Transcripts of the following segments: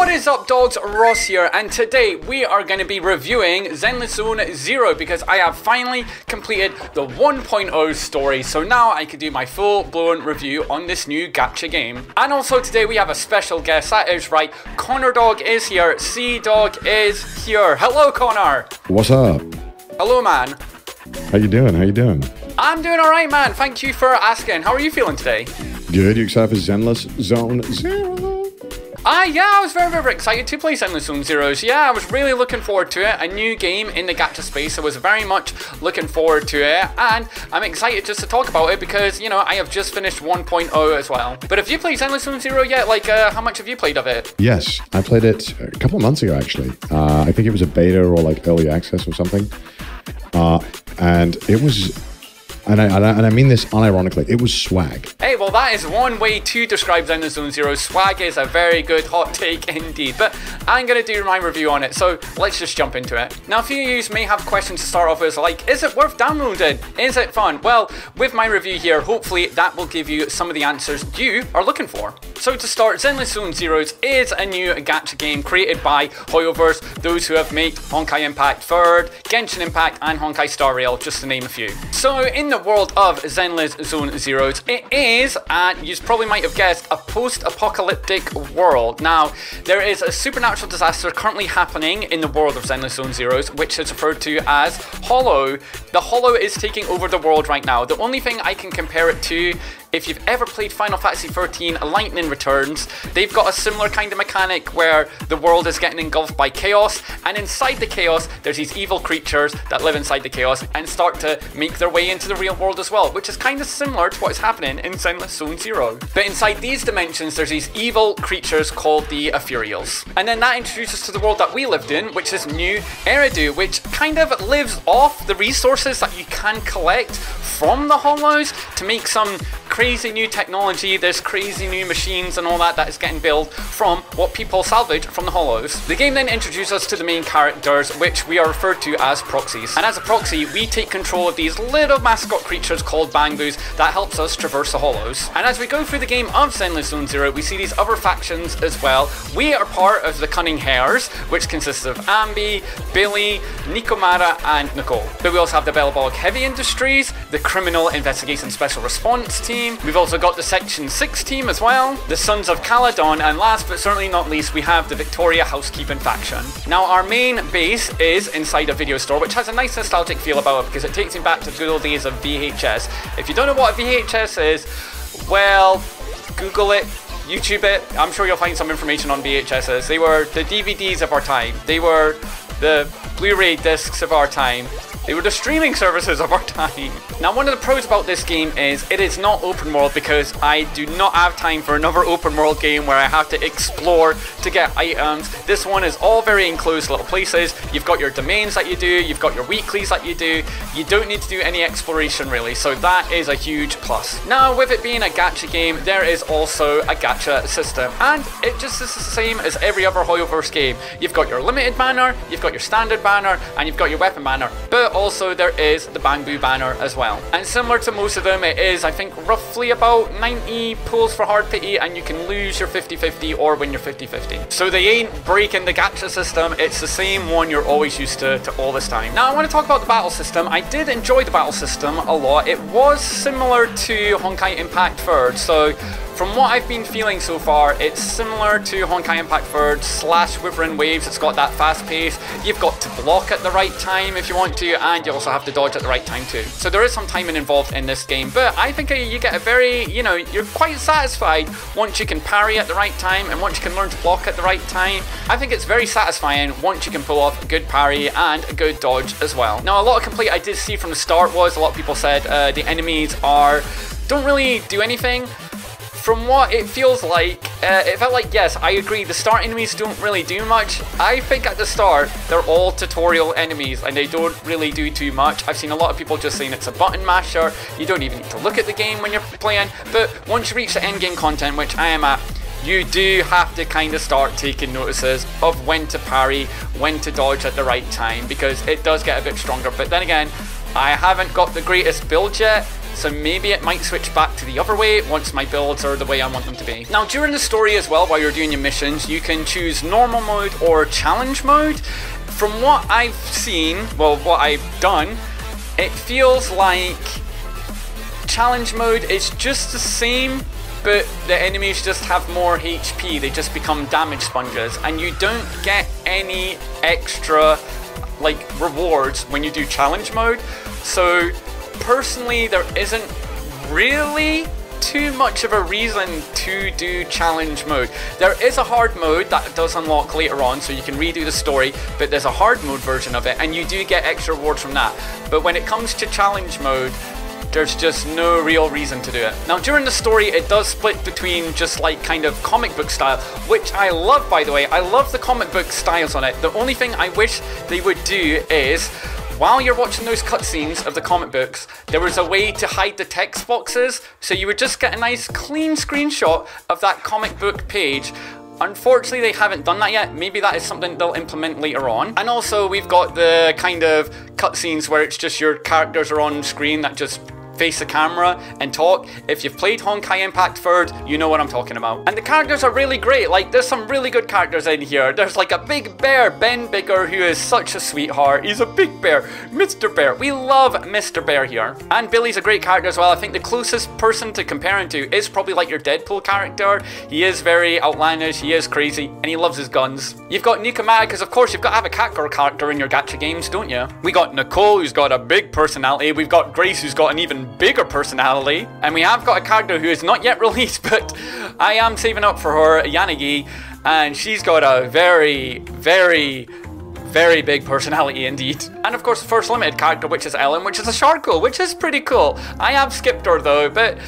What is up dogs, Ross here and today we are going to be reviewing Zenless Zone Zero because I have finally completed the 1.0 story so now I can do my full blown review on this new gacha game. And also today we have a special guest, that is right, ConnorDawg is here, C Dog is here. Hello Connor! What's up? Hello man. How you doing? How you doing? I'm doing alright man, thank you for asking. How are you feeling today? Good. You excited for Zenless Zone Zero? Ah, yeah, I was very, very excited to play Zenless Zone Zeros. Yeah, I was really looking forward to it. A new game in the gacha space. I was very much looking forward to it. And I'm excited just to talk about it because, you know, I have just finished 1.0 as well. But have you played Zenless Zone Zero yet? Like, uh, how much have you played of it? Yes, I played it a couple of months ago, actually. Uh, I think it was a beta or like early access or something. Uh, and it was and I, and I, and I mean this unironically, it was swag. Hey, well, that is one way to describe Zenless Zone Zero. Swag is a very good hot take indeed, but I'm going to do my review on it, so let's just jump into it. Now, a few of you may have questions to start off with, like, is it worth downloading? Is it fun? Well, with my review here, hopefully that will give you some of the answers you are looking for. So to start, Zenless Zone Zeros is a new gacha game created by Hoyoverse, those who have made Honkai Impact Third, Genshin Impact, and Honkai Star Rail, just to name a few. So in the world of Zenless Zone Zeros, it is, and you probably might have guessed, a post-apocalyptic world. Now, there is a supernatural disaster currently happening in the world of Zenless Zone Zeros, which is referred to as Hollow. The Hollow is taking over the world right now. The only thing I can compare it to if you've ever played Final Fantasy XIII Lightning Returns, they've got a similar kind of mechanic where the world is getting engulfed by chaos, and inside the chaos, there's these evil creatures that live inside the chaos and start to make their way into the real world as well, which is kind of similar to what is happening in Zenless Zone Zero. But inside these dimensions, there's these evil creatures called the Ethereals. And then that introduces us to the world that we lived in, which is New Eridu, which kind of lives off the resources that you can collect from the Hollows to make some crazy new technology, there's crazy new machines and all that that is getting built from what people salvage from the Hollows. The game then introduces us to the main characters, which we are referred to as proxies. And as a proxy, we take control of these little mascot creatures called Bangboos that helps us traverse the Hollows. And as we go through the game of Zenless Zone Zero, we see these other factions as well. We are part of the Cunning Hares, which consists of Anby, Billy, Nekomata, and Nicole. But we also have the Belobog Heavy Industries, the Criminal Investigation Special Response Team, team. We've also got the Section 6 team as well, the Sons of Calydon, and last but certainly not least, we have the Victoria Housekeeping faction. Now, our main base is inside a video store, which has a nice nostalgic feel about it because it takes me back to the good old days of VHS. If you don't know what a VHS is, well, Google it, YouTube it. I'm sure you'll find some information on VHSs. They were the DVDs of our time. They were the Blu-ray discs of our time. They were the streaming services of our time. Now, one of the pros about this game is it is not open world because I do not have time for another open world game where I have to explore to get items. This one is all very enclosed little places. You've got your domains that you do, you've got your weeklies that you do. You don't need to do any exploration really, so that is a huge plus. Now, with it being a gacha game, there is also a gacha system, and it just is the same as every other Hoyoverse game. You've got your limited banner, you've got your standard banner, and you've got your weapon banner. But also there is the Bangboo banner as well. And similar to most of them, it is, I think, roughly about 90 pulls for hard pity, and you can lose your 50-50 or win your 50-50. So they ain't breaking the gacha system, it's the same one you're always used to, to all this time. Now I want to talk about the battle system. I did enjoy the battle system a lot. It was similar to Honkai Impact Third, so from what I've been feeling so far, it's similar to Honkai Impact Third slash Wuthering Waves. It's got that fast pace. You've got to block at the right time if you want to, and you also have to dodge at the right time too. So there is some timing involved in this game, but I think you get a very, you know, you're quite satisfied once you can parry at the right time and once you can learn to block at the right time. I think it's very satisfying once you can pull off a good parry and a good dodge as well. Now, a lot of complaint I did see from the start was a lot of people said uh, the enemies are don't really do anything from what it feels like, uh, it felt like, yes, I agree, the start enemies don't really do much. I think at the start, they're all tutorial enemies and they don't really do too much. I've seen a lot of people just saying it's a button masher, you don't even need to look at the game when you're playing, but once you reach the end game content, which I am at, you do have to kind of start taking notices of when to parry, when to dodge at the right time, because it does get a bit stronger. But then again, I haven't got the greatest build yet, so maybe it might switch back to the other way once my builds are the way I want them to be. Now during the story as well, while you're doing your missions, you can choose normal mode or challenge mode. From what I've seen, well what I've done, it feels like challenge mode is just the same but the enemies just have more HP, they just become damage sponges, and you don't get any extra like rewards when you do challenge mode. So personally, there isn't really too much of a reason to do challenge mode. There is a hard mode that does unlock later on, so you can redo the story, but there's a hard mode version of it, and you do get extra rewards from that. But when it comes to challenge mode, there's just no real reason to do it. Now during the story it does split between just like kind of comic book style, which I love by the way, I love the comic book styles on it. The only thing I wish they would do is while you're watching those cutscenes of the comic books, there was a way to hide the text boxes, so you would just get a nice clean screenshot of that comic book page Unfortunately, they haven't done that yet. Maybe that is something they'll implement later on. And also, we've got the kind of cutscenes where it's just your characters are on screen that just face the camera and talk. If you've played Honkai Impact Third, you know what I'm talking about. And the characters are really great. Like, there's some really good characters in here. There's like a big bear, Ben Bigger, who is such a sweetheart. He's a big bear, Mr. Bear. We love Mr. Bear here. And Billy's a great character as well. I think the closest person to compare him to is probably like your Deadpool character. He is very outlandish, he is crazy, and he loves his guns. You've got Nikomai, because of course you've got to have a cat girl character in your gacha games, don't you? We got Nicole, who's got a big personality. We've got Grace, who's got an even bigger personality. And we have got a character who is not yet released, but I am saving up for her, Yanagi. And she's got a very, very, very big personality indeed. And of course, the first limited character, which is Ellen, which is a Sharko, which is pretty cool. I have skipped her though, but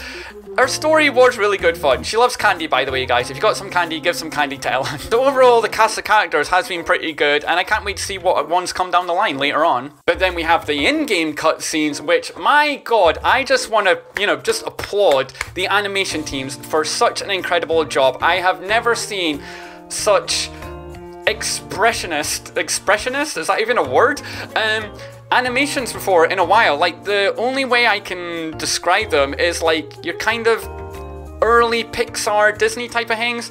her story was really good fun. She loves candy, by the way, guys. If you got some candy, give some candy to Ellen. so overall, the cast of characters has been pretty good, and I can't wait to see what ones come down the line later on. But then we have the in-game cutscenes, which, my god, I just want to, you know, just applaud the animation teams for such an incredible job. I have never seen such expressionist expressionist is that even a word um animations before in a while. Like, the only way I can describe them is like you're kind of early Pixar Disney type of things.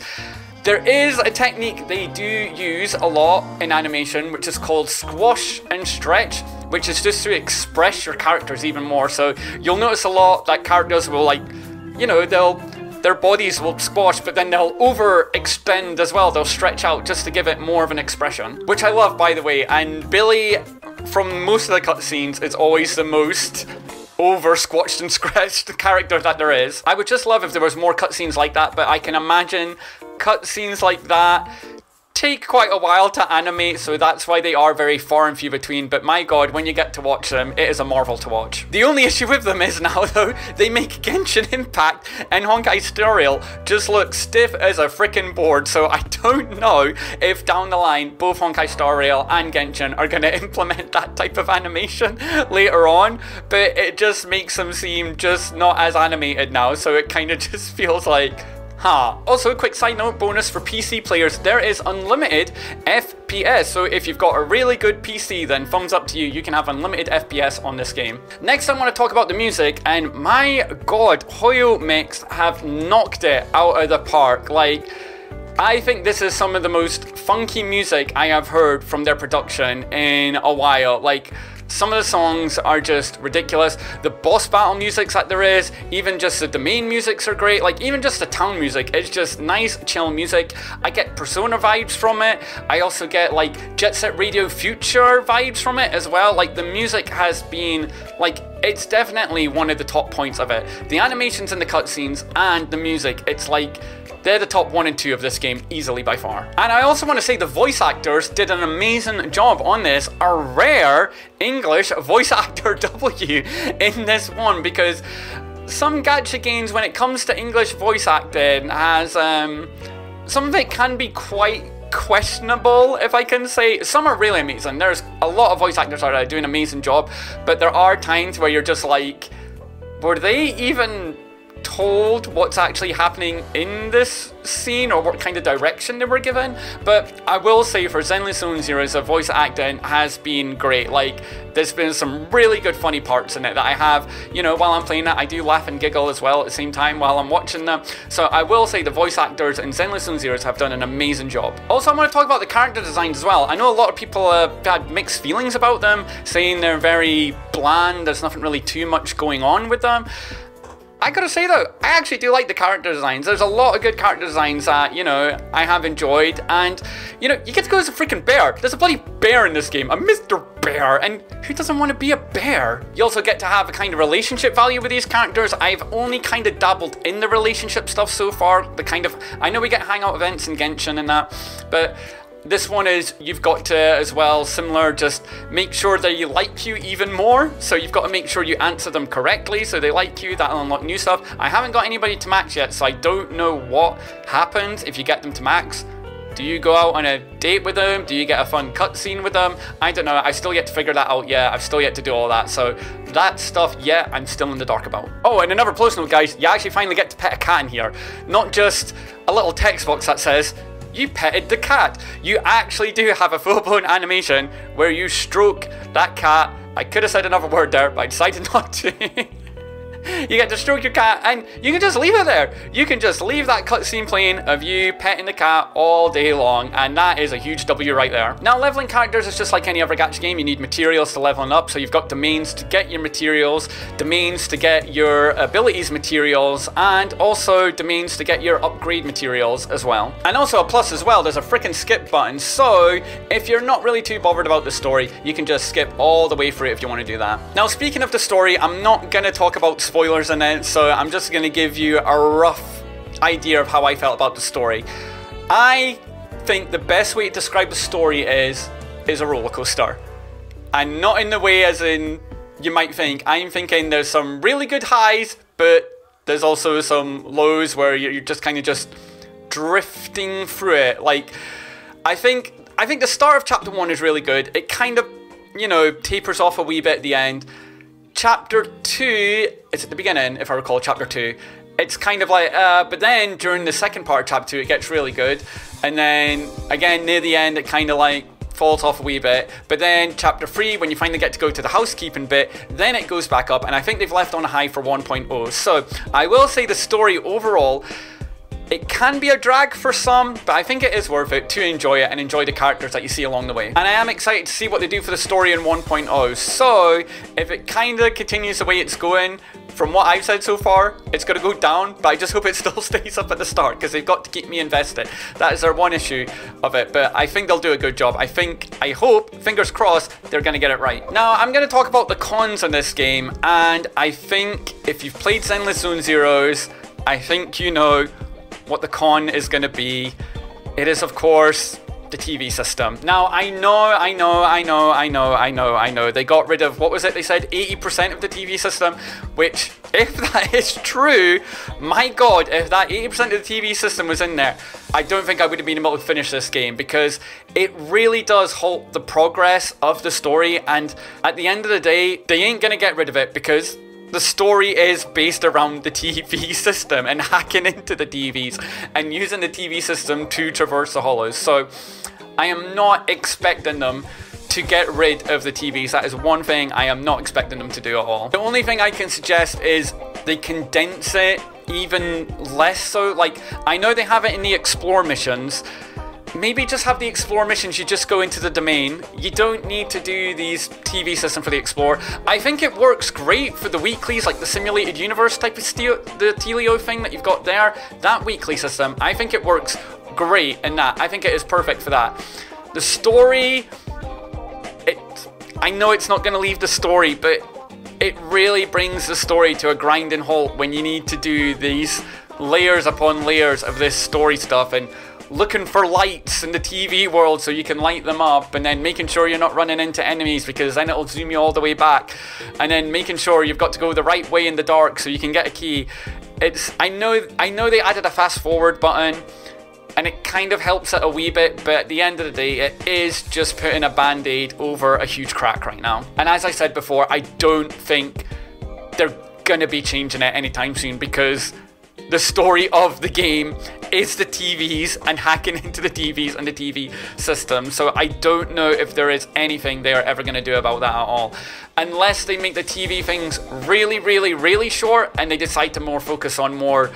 There is a technique they do use a lot in animation, which is called squash and stretch, which is just to express your characters even more. So you'll notice a lot that characters will like, you know, they'll their bodies will squash, but then they'll overextend as well. They'll stretch out just to give it more of an expression, which I love, by the way. And Billy from most of the cutscenes, it's always the most over squashed and scratched character that there is. I would just love if there was more cutscenes like that, but I can imagine cutscenes like that take quite a while to animate, so that's why they are very far and few between. But my god, when you get to watch them, it is a marvel to watch. The only issue with them is now, though, they make Genshin Impact and Honkai Star Rail just look stiff as a freaking board. So I don't know if down the line, both Honkai Star Rail and Genshin are going to implement that type of animation later on. But it just makes them seem just not as animated now. So it kind of just feels like Huh. Also, a quick side note bonus for PC players, there is unlimited FPS. So if you've got a really good PC, then thumbs up to you. You can have unlimited FPS on this game. Next, I want to talk about the music, and my god, HOYO-MiX have knocked it out of the park. Like, I think this is some of the most funky music I have heard from their production in a while. Like, some of the songs are just ridiculous. The boss battle musics that there is, even just the domain musics are great. Like even just the town music, it's just nice, chill music. I get Persona vibes from it. I also get like Jet Set Radio Future vibes from it as well. Like the music has been like it's definitely one of the top points of it. The animations and the cutscenes and the music, it's like they're the top one and two of this game easily by far. And I also want to say the voice actors did an amazing job on this. A rare English voice actor W in this one because some gacha games when it comes to English voice acting has um, some of it can be quite questionable, if I can say. Some are really amazing. There's a lot of voice actors there doing an amazing job, but there are times where you're just like, were they even told what's actually happening in this scene or what kind of direction they were given. But I will say for Zenless Zone Zeroes, the voice acting has been great. Like, there's been some really good funny parts in it that I have, you know, while I'm playing it, I do laugh and giggle as well at the same time while I'm watching them. So I will say the voice actors in Zenless Zone Zeroes have done an amazing job. Also, I want to talk about the character designs as well. I know a lot of people uh, had mixed feelings about them, saying they're very bland, there's nothing really too much going on with them. I gotta say though, I actually do like the character designs. There's a lot of good character designs that, you know, I have enjoyed. And, you know, you get to go as a freaking bear. There's a bloody bear in this game, a Mr. Bear. And who doesn't want to be a bear? You also get to have a kind of relationship value with these characters. I've only kind of dabbled in the relationship stuff so far. The kind of, I know we get hangout events in Genshin and that, but this one is you've got to as well similar just make sure that they like you even more so you've got to make sure you answer them correctly so they like you that'll unlock new stuff i haven't got anybody to max yet so i don't know what happens if you get them to max do you go out on a date with them? Do you get a fun cutscene with them? I don't know. I still yet to figure that out yet. I've still yet to do all that. So that stuff, yeah, I'm still in the dark about. Oh, and another note, guys. You actually finally get to pet a cat in here. Not just a little text box that says, you petted the cat. You actually do have a full-blown animation where you stroke that cat. I could have said another word there, but I decided not to. You get to stroke your cat and you can just leave it there. You can just leave that cutscene playing of you petting the cat all day long and that is a huge W right there. Now leveling characters is just like any other gacha game. You need materials to leveling up. So you've got domains to get your materials, domains to get your abilities materials and also domains to get your upgrade materials as well. And also a plus as well, there's a freaking skip button. So if you're not really too bothered about the story, you can just skip all the way through it if you want to do that. Now speaking of the story, I'm not going to talk about spoilers in it, so I'm just going to give you a rough idea of how I felt about the story. I think the best way to describe the story is is a roller coaster, and not in the way as in you might think. I'm thinking there's some really good highs, but there's also some lows where you're just kind of just drifting through it. Like I think I think the start of chapter one is really good. It kind of you know tapers off a wee bit at the end chapter 2 is at the beginning, if I recall, chapter 2. It's kind of like, uh, but then during the second part of chapter 2, it gets really good. And then again, near the end, it kind of like falls off a wee bit. But then chapter 3, when you finally get to go to the housekeeping bit, then it goes back up. And I think they've left on a high for 1.0. So I will say the story overall it can be a drag for some, but I think it is worth it to enjoy it and enjoy the characters that you see along the way. And I am excited to see what they do for the story in 1.0. So, if it kind of continues the way it's going, from what I've said so far, it's going to go down, but I just hope it still stays up at the start because they've got to keep me invested. That is their one issue of it, but I think they'll do a good job. I think, I hope, fingers crossed, they're going to get it right. Now, I'm going to talk about the cons on this game, and I think if you've played Zenless Zone Zeroes, I think you know what the con is going to be. It is, of course, the TV system. Now, I know, I know, I know, I know, I know, I know. They got rid of, what was it? They said 80% of the TV system, which, if that is true, my god, if that 80% of the TV system was in there, I don't think I would have been able to finish this game because it really does halt the progress of the story. And at the end of the day, they ain't gonna get rid of it because the story is based around the TV system and hacking into the TVs and using the TV system to traverse the hollows. So I am not expecting them to get rid of the TVs. That is one thing I am not expecting them to do at all. The only thing I can suggest is they condense it even less so. Like, I know they have it in the explore missions, maybe just have the explore missions. You just go into the domain. You don't need to do these tv system for the explore. I think it works great for the weeklies like the simulated universe type of the telio thing that you've got there. That weekly system i think it works great in that. I think it is perfect for that. The story it i know it's not going to leave the story but it really brings the story to a grinding halt when you need to do these layers upon layers of this story stuff. And looking for lights in the TV world so you can light them up and then making sure you're not running into enemies because then it'll zoom you all the way back and then making sure you've got to go the right way in the dark so you can get a key. It's I know I know they added a fast forward button and it kind of helps it a wee bit, but at the end of the day, it is just putting a band-aid over a huge crack right now. And as I said before, I don't think they're gonna be changing it anytime soon because the story of the game is the TVs and hacking into the TVs and the TV system. So I don't know if there is anything they are ever going to do about that at all. Unless they make the TV things really, really, really short and they decide to more focus on more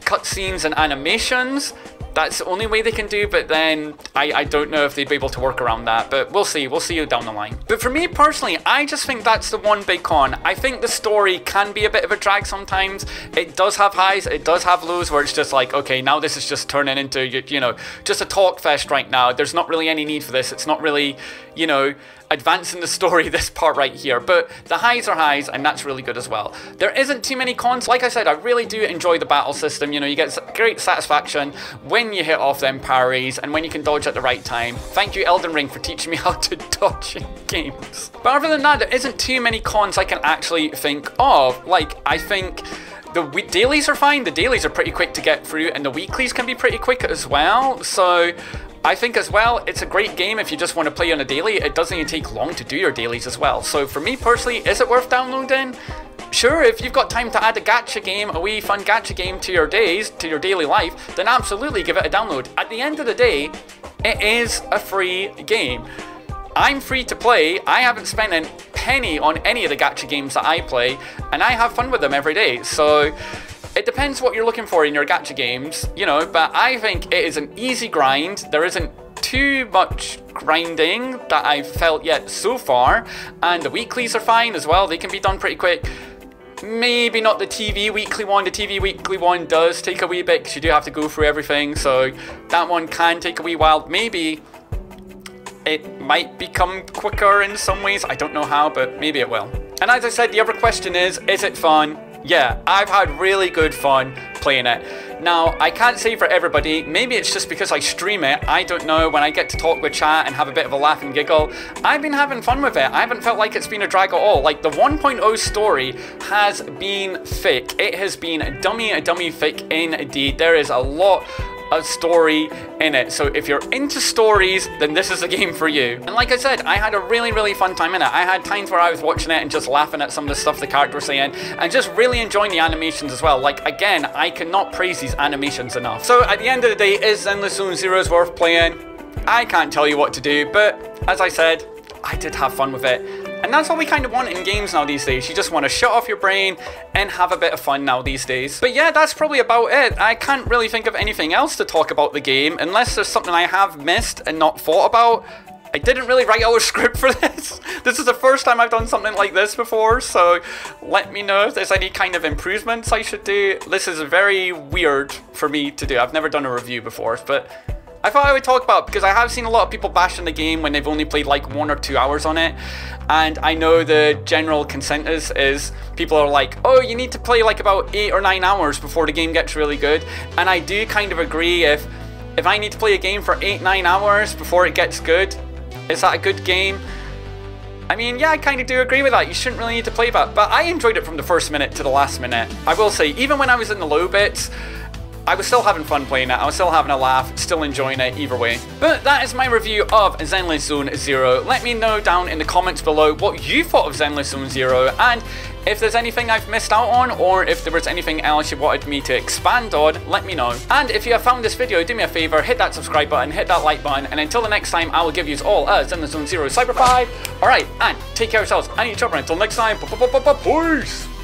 cutscenes and animations, that's the only way they can do, but then I, I don't know if they'd be able to work around that, but we'll see, we'll see you down the line. But for me personally, I just think that's the one big con. I think the story can be a bit of a drag sometimes. It does have highs, it does have lows where it's just like, okay, now this is just turning into, you you know, just a talk fest right now. There's not really any need for this. It's not really, you know, advancing the story this part right here. But the highs are highs, and that's really good as well. There isn't too many cons. Like I said, I really do enjoy the battle system. You know, you get great satisfaction when you hit off them parries and when you can dodge at the right time. Thank you, Elden Ring, for teaching me how to dodge in games. But other than that, there isn't too many cons I can actually think of. Like, I think the dailies are fine. The dailies are pretty quick to get through, and the weeklies can be pretty quick as well. So I think as well, it's a great game if you just want to play on a daily. It doesn't even take long to do your dailies as well. So for me personally, is it worth downloading? Sure, if you've got time to add a gacha game, a wee fun gacha game to your days, to your daily life, then absolutely give it a download. At the end of the day, it is a free game. I'm free to play. I haven't spent a penny on any of the gacha games that I play, and I have fun with them every day. So it depends what you're looking for in your gacha games, you know, but I think it is an easy grind. There isn't too much grinding that I've felt yet so far, and the weeklies are fine as well. They can be done pretty quick. Maybe not the TV weekly one. The TV weekly one does take a wee bit because you do have to go through everything, so that one can take a wee while. Maybe it might become quicker in some ways. I don't know how, but maybe it will. And as I said, the other question is, is it fun? yeah, I've had really good fun playing it. Now, I can't say for everybody, maybe it's just because I stream it, I don't know, when I get to talk with chat and have a bit of a laugh and giggle, I've been having fun with it. I haven't felt like it's been a drag at all. Like, the 1.0 story has been thick. It has been dummy, dummy thick indeed. There is a lot a story in it. So if you're into stories, then this is a game for you. And like I said, I had a really, really fun time in it. I had times where I was watching it and just laughing at some of the stuff the characters saying and just really enjoying the animations as well. Like, again, I cannot praise these animations enough. So at the end of the day, is Zenless Zone Zeroes worth playing? I can't tell you what to do, but as I said, I did have fun with it. And that's what we kind of want in games now these days. You just want to shut off your brain and have a bit of fun now these days. But yeah, that's probably about it. I can't really think of anything else to talk about the game unless there's something I have missed and not thought about. I didn't really write out a script for this. This is the first time I've done something like this before, so let me know if there's any kind of improvements I should do. This is very weird for me to do. I've never done a review before, but I thought I would talk about because I have seen a lot of people bashing the game when they've only played like one or two hours on it. And I know the general consensus is people are like, oh, you need to play like about eight or nine hours before the game gets really good. And I do kind of agree if if I need to play a game for eight, nine hours before it gets good, is that a good game? I mean, yeah, I kind of do agree with that. You shouldn't really need to play that. But I enjoyed it from the first minute to the last minute. I will say, even when I was in the low bits, I was still having fun playing it, I was still having a laugh, still enjoying it either way. But that is my review of Zenless Zone Zero. Let me know down in the comments below what you thought of Zenless Zone Zero and if there's anything I've missed out on or if there was anything else you wanted me to expand on, let me know. And if you have found this video, do me a favour, hit that subscribe button, hit that like button, and until the next time, I will give you all a Zenless Zone Zero Cyber 5. Alright, and take care of yourselves and each other until next time. Peace!